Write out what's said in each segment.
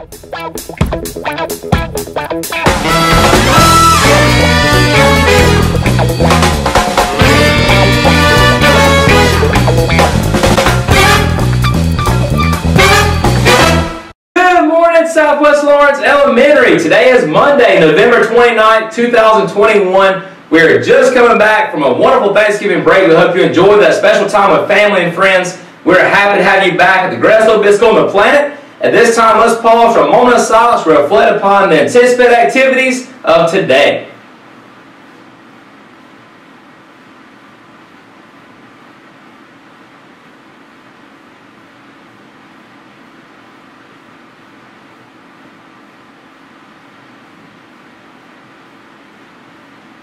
Good morning, Southwest Lawrence Elementary. Today is Monday, November 29th, 2021. We're just coming back from a wonderful Thanksgiving break. We hope you enjoyed that special time with family and friends. We're happy to have you back at the greatest little on the planet. At this time, let's pause for a moment of silence to reflect upon the anticipated activities of today.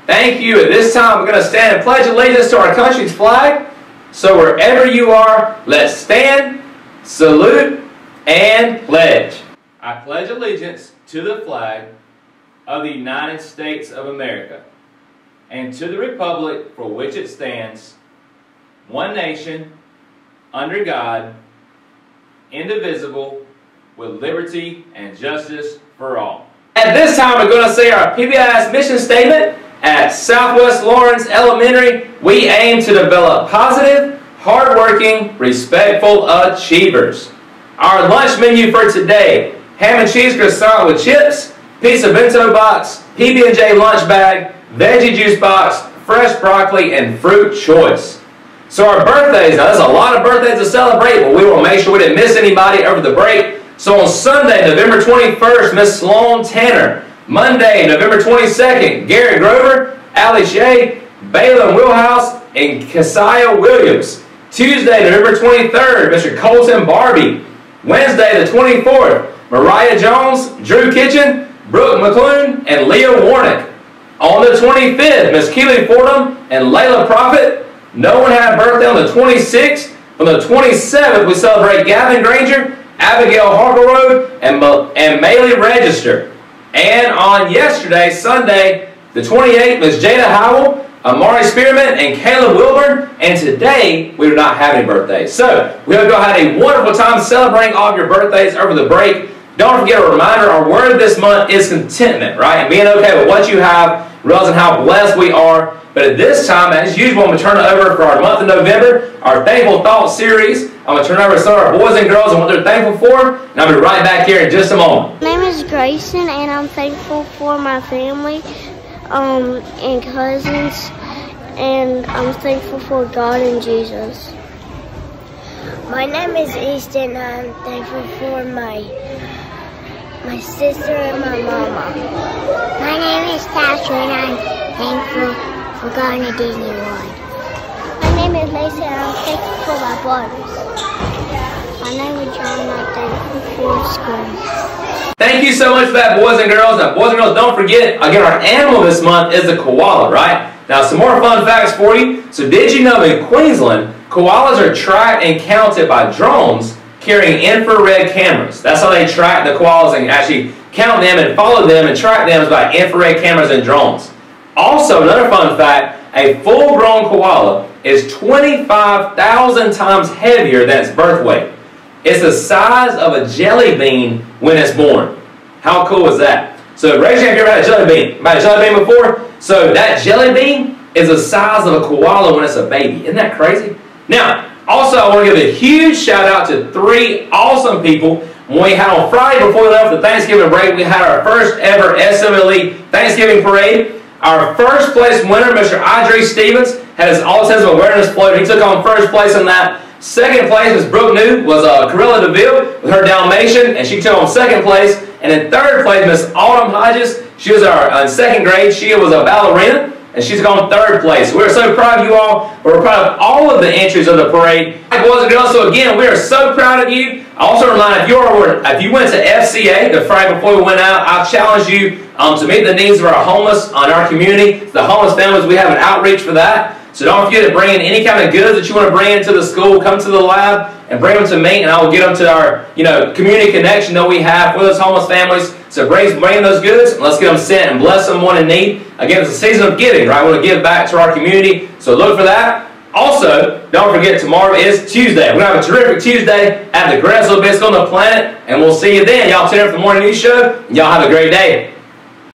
Thank you. At this time, we're going to stand and pledge allegiance to our country's flag. So wherever you are, let's stand, salute, and pledge. I pledge allegiance to the flag of the United States of America and to the republic for which it stands, one nation, under God, indivisible, with liberty and justice for all. At this time, we're going to say our PBIS mission statement. At Southwest Lawrence Elementary, we aim to develop positive, hardworking, respectful achievers. Our lunch menu for today, ham and cheese croissant with chips, pizza bento box, PB&J lunch bag, veggie juice box, fresh broccoli, and fruit choice. So our birthdays, now there's a lot of birthdays to celebrate, but we will make sure we didn't miss anybody over the break. So on Sunday, November 21st, Miss Sloan Tanner. Monday, November 22nd, Gary Grover, Ali Shea, Balaam Wheelhouse, and Kesia Williams. Tuesday, November 23rd, Mr. Colton Barbie. Wednesday, the 24th, Mariah Jones, Drew Kitchen, Brooke McClune, and Leah Warnick. On the 25th, Miss Keely Fordham and Layla Prophet. No one had a birthday on the 26th. On the 27th, we celebrate Gavin Granger, Abigail Harkleroad, and, and Maylee Register. And on yesterday, Sunday, the 28th, was Jada Howell, Amari Spearman, and Caleb Wilburn. And today, we do not have any birthdays. So, we hope you all had a wonderful time celebrating all of your birthdays over the break. Don't forget a reminder, our word this month is contentment, right? And being okay with what you have, realizing how blessed we are. But at this time, as usual, I'm going to turn it over for our month of November, our Thankful Thought series. I'm going to turn over to some of our boys and girls and what they're thankful for. And I'll be right back here in just a moment. My name is Grayson, and I'm thankful for my family um, and cousins, and I'm thankful for God and Jesus. My name is Easton, and I'm thankful for my my sister and my mama. My name is Tasha, and I'm thankful for going to Disney World. My name is Lacey, and I'm thankful for my brothers. My name is John, and I'm thankful for school. Thank you so much for that, boys and girls. Now, boys and girls, don't forget, again, our animal this month is the koala, right? Now, some more fun facts for you. So, did you know in Queensland, koalas are tracked and counted by drones carrying infrared cameras? That's how they track the koalas and actually count them and follow them and track them by infrared cameras and drones. Also, another fun fact, a full-grown koala is 25,000 times heavier than its birth weight. It's the size of a jelly bean when it's born. How cool is that? So raise your hand if you ever had a jelly bean. Had a jelly bean before? So that jelly bean is the size of a koala when it's a baby. Isn't that crazy? Now, also I want to give a huge shout out to three awesome people. When we had on Friday before we left the Thanksgiving break, we had our first ever SMLE Thanksgiving parade. Our first place winner, Mr. Audrey Stevens, had his of Awareness float. He took on first place in that. Second place, Miss Brooke New, was uh, Cruella de Vil with her Dalmatian, and she took on second place. And in third place, Miss Autumn Hodges, she was our uh, second grade. She was a ballerina, and she's gone third place. We're so proud of you all. We're proud of all of the entries of the parade. Boys and girls, so again, we are so proud of you. I also remind if you are if you went to FCA the Friday before we went out, I challenge you um, to meet the needs of our homeless on our community. The homeless families, we have an outreach for that. So don't forget to bring in any kind of goods that you want to bring into the school. Come to the lab and bring them to me, and I will get them to our you know community connection that we have for those homeless families. So bring, bring those goods, and let's get them sent and bless someone in need. Again, it's a season of giving, right? We want to give back to our community. So look for that. Also, don't forget tomorrow is Tuesday. We're to have a terrific Tuesday at the greatest little on the planet, and we'll see you then. Y'all tune in for the morning news show, and y'all have a great day.